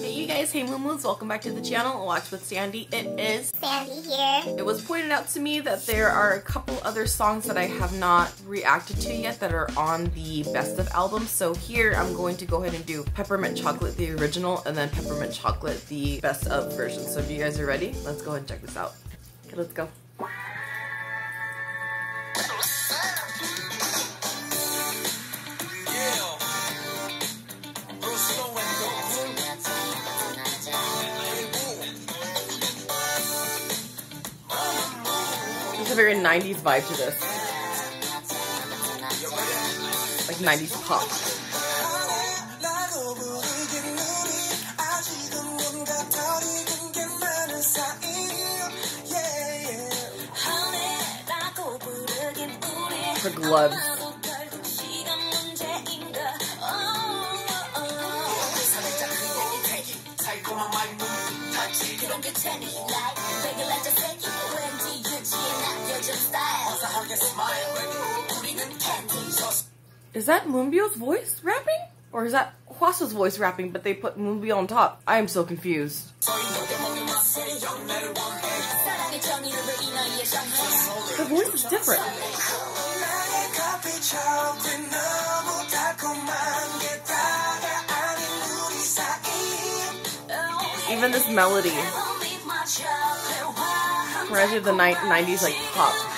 Hey you guys, hey Moomoo's, welcome back to the channel, Watch with Sandee. It is Sandee here. It was pointed out to me that there are a couple other songs that I have not reacted to yet that are on the best of album. So here I'm going to go ahead and do Peppermint Chocolate, the original, and then Peppermint Chocolate, the best of version. So if you guys are ready, let's go ahead and check this out. Okay, let's go. There's a very 90s vibe to this. Like 90s pop. Her gloves. Is that Moonbyul's voice rapping? Or is that Hwasa's voice rapping, but they put Moonbyul on top? I am so confused. The voice is different. Even this melody of the ni 90s like pop.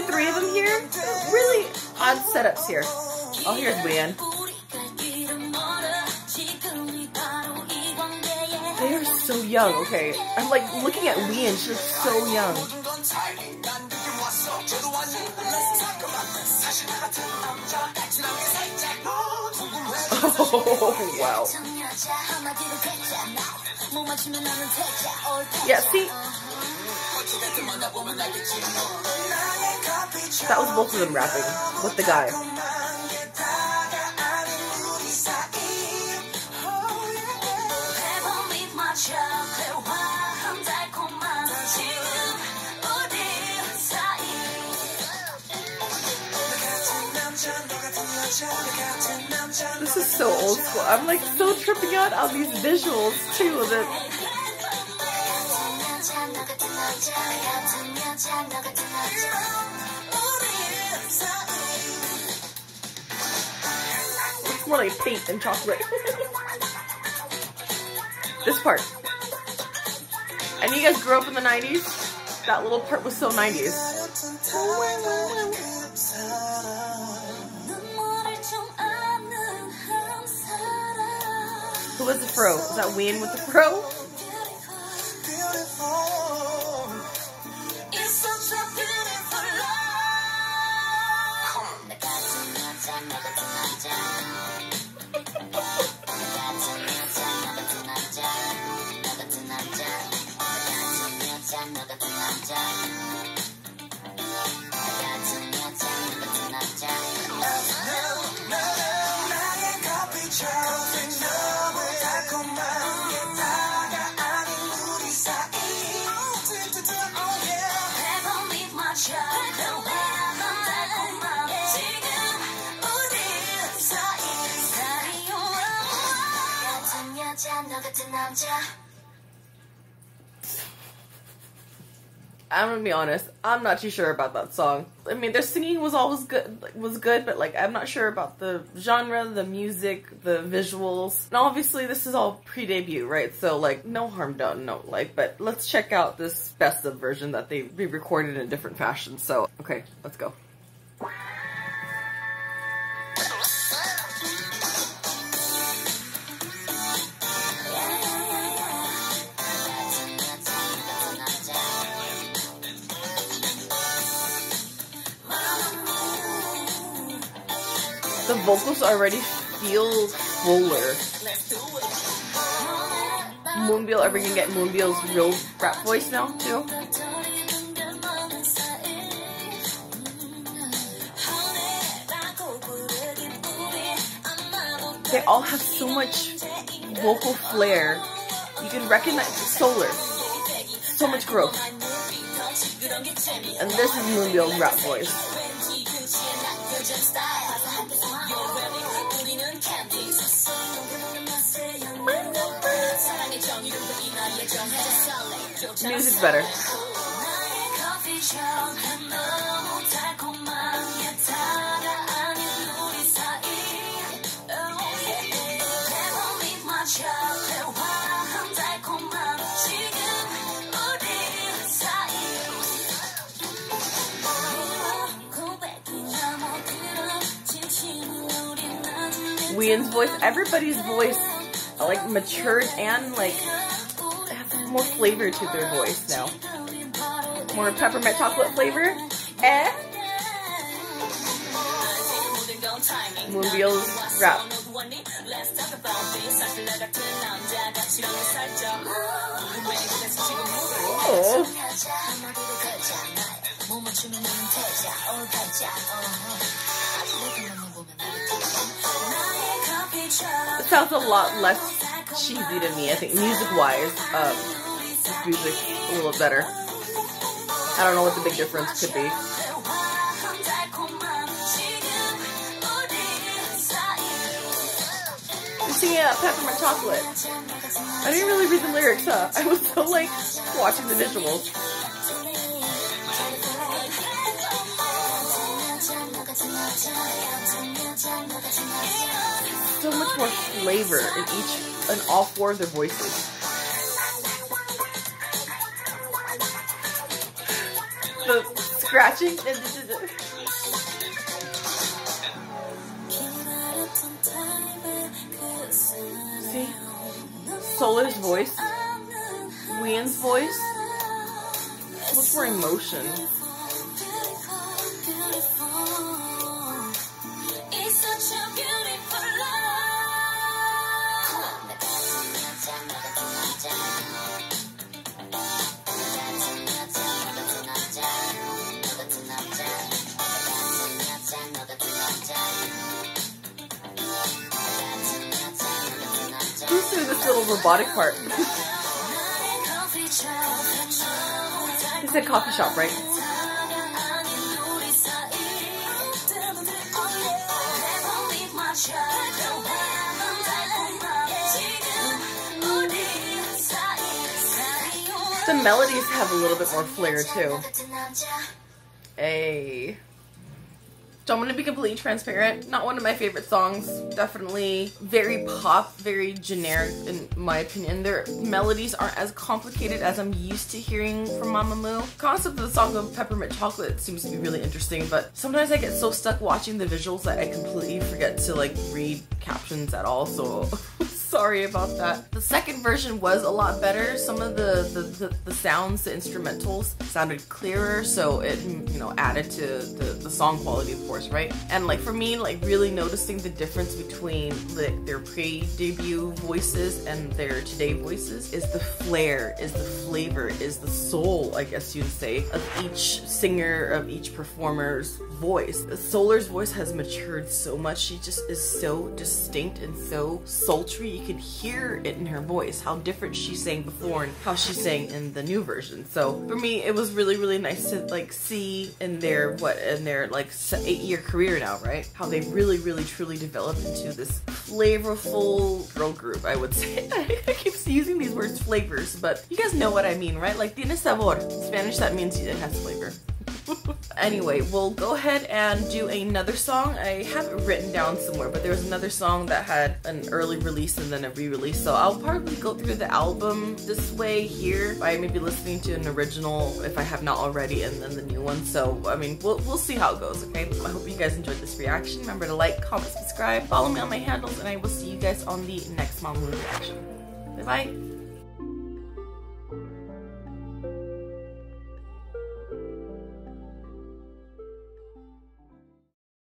Only three of them here. Really odd setups here. Oh, here's Wheein. They are so young. Okay, I'm like looking at Wheein. She looks so young. Oh wow. Yeah, see, that was both of them rapping with the guy. This is so old school. I'm like so tripping out on these visuals too. That it's more like paint than chocolate. this part. And you guys grew up in the 90s? That little part was so 90s. Who was the fro? Was that Wheein with the fro? I'm gonna be honest. I'm not too sure about that song. I mean, their singing was always good, was good, but like, I'm not sure about the genre, the music, the visuals. And obviously, this is all pre-debut, right? So like, no harm done, no like. But let's check out this best of version that they re-recorded in a different fashion. So okay, let's go. The vocals already feel fuller. Moonbyul, are we gonna get Moonbyul's real rap voice now, too? They all have so much vocal flair. You can recognize Solar. So much growth. And this is Moonbyul's rap voice. Music's better. Wheein's voice, everybody's voice, like matured and like more flavor to their voice now. More peppermint chocolate flavor. Eh? Moonbyul's rap. Oh. It sounds a lot less cheesy to me, I think, music-wise. Um, this music a little better. I don't know what the big difference could be. Singing out uh, Peppermint Chocolate. I didn't really read the lyrics, huh? I was so, like, watching the visuals. So much more flavor in each, in all four of their voices. Scratching See? Solar's voice, Wheein's voice, much more emotion. Little robotic part? It's a coffee shop, right? The melodies have a little bit more flair too. Hey. So I'm gonna be completely transparent. Not one of my favorite songs. Definitely very pop, very generic in my opinion. Their melodies aren't as complicated as I'm used to hearing from Mamamoo. Concept of the song of Peppermint Chocolate seems to be really interesting, but sometimes I get so stuck watching the visuals that I completely forget to like read captions at all. So sorry about that. The second version was a lot better. Some of the, the, the, the, sounds, the instrumentals sounded clearer, so it, you know, added to the, the song quality, of course, right? And like for me, like really noticing the difference between like their pre-debut voices and their today voices is the flair, is the flavor, is the soul, I guess you'd say, of each singer, of each performer's voice. Solar's voice has matured so much. She just is so distinct and so sultry you can hear it in her voice, how different she sang before and how she sang in the new version. So for me, it was really, really nice to like see in their, what, in their like eight year career now, right? How they really, really, truly developed into this flavorful girl group, I would say. I keep using these words flavors, but you guys know what I mean, right? Like tiene sabor. In Spanish, that means it has flavor. anyway, we'll go ahead and do another song. I have it written down somewhere, but there was another song that had an early release and then a re-release. So I'll probably go through the album this way here by maybe listening to an original if I have not already and then the new one. So, I mean, we'll, we'll see how it goes, okay? I hope you guys enjoyed this reaction. Remember to like, comment, subscribe, follow me on my handles, and I will see you guys on the next Mamamoo reaction. Bye-bye.